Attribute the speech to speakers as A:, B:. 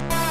A: Bye.